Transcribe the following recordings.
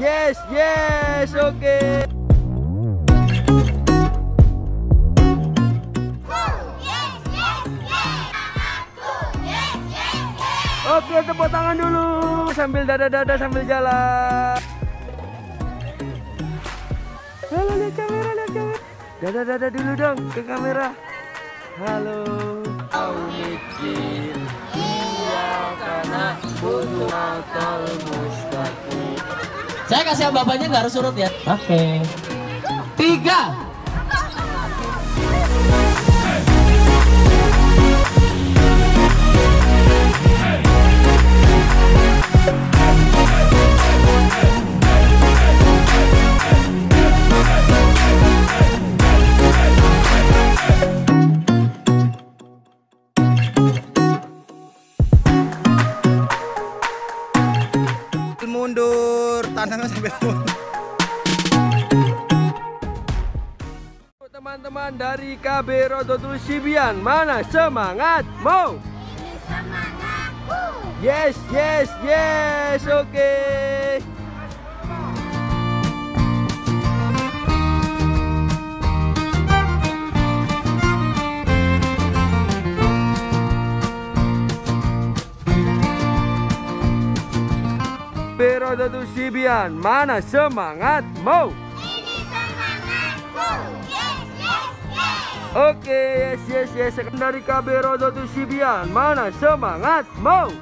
yes, yes, oke. Oke, tepuk tangan dulu sambil dada-dada sambil jalan. Halo, lihat kamera, lihat kamera. Dada-dada dulu dong ke kamera. Halo. Kau mikir iya karena butuh akal kasih bapaknya nggak harus surut ya. Oke. Tiga. Tanahnya Teman-teman dari KB Rodotul Sibian, mana semangat? Mau? Yes, yes, yes, oke. Berodotul Sibian, mana semangat? Mau? Oke, yes, yes, yes. Dari KB Rodotul Sibian, mana semangat? Mau?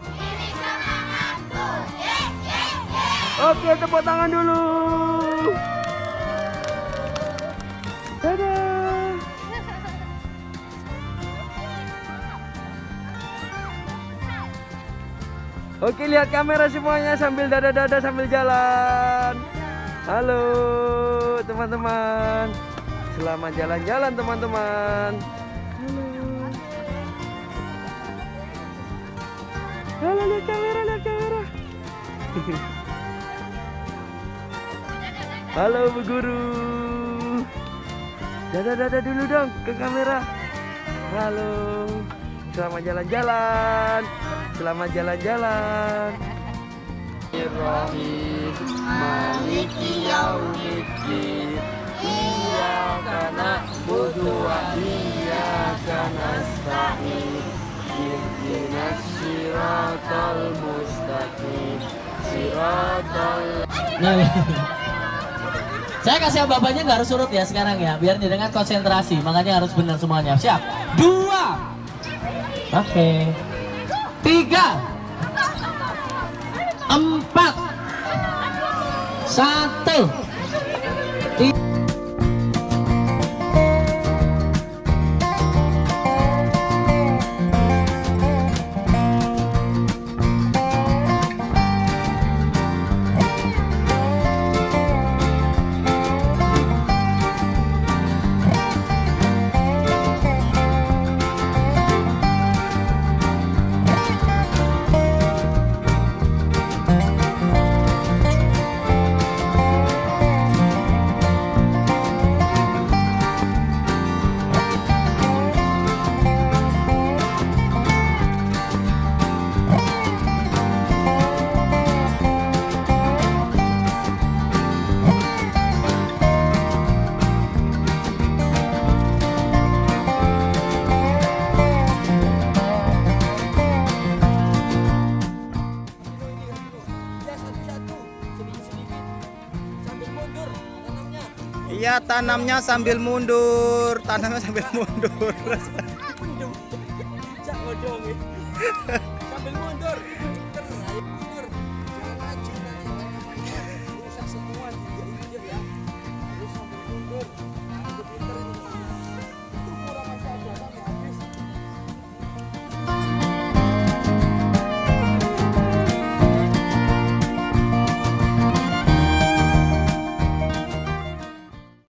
Oke, tepuk tangan dulu. Oke, lihat kamera semuanya sambil dada-dada sambil jalan. Halo, teman-teman. Selamat jalan-jalan, teman-teman. Halo. Lihat kamera, lihat kamera. Halo, Bu Guru. Dada-dada dulu dong ke kamera. Halo. Selamat jalan-jalan. Selamat jalan-jalan. Bismillahirrahmanirrahim. Maliki yaumiddin. Iyyaka na'budu wa iyyaka nasta'in. Ihdinas siratal mustaqim. Siratal. Saya kasih bapaknya nggak harus surut ya sekarang ya, biar dengan konsentrasi. Makanya harus benar semuanya. Siap. Dua. Oke. Tiga. Empat. Satu. Iya tanamnya sambil mundur. Tanamnya sambil mundur.